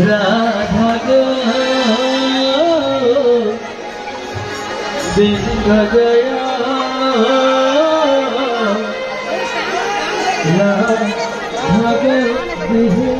রাধা গো বিঘ জয় রাধা গো বিঘ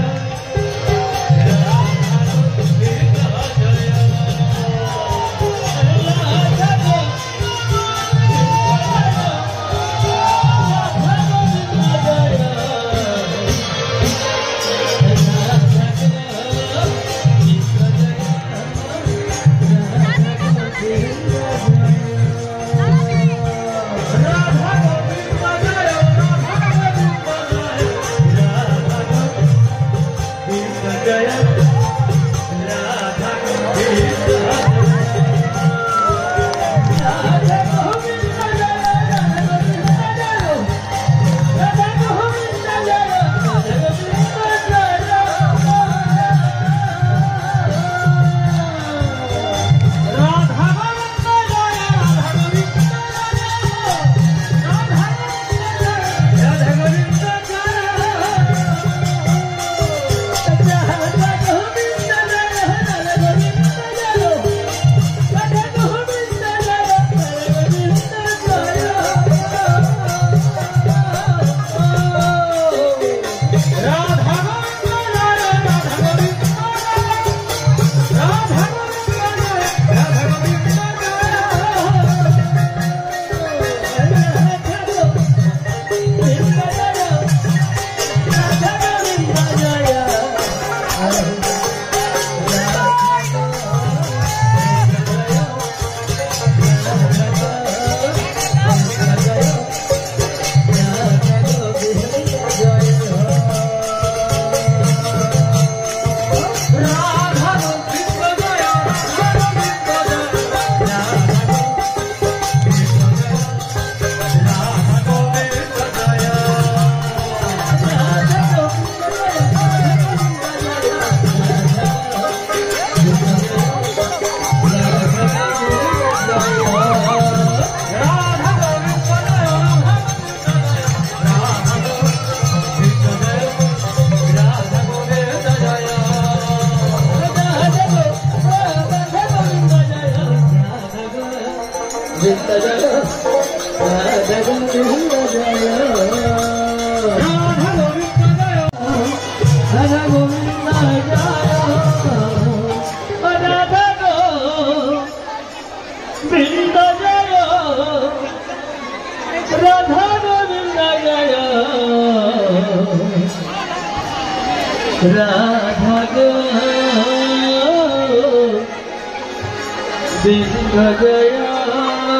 राधा गो बिंद गया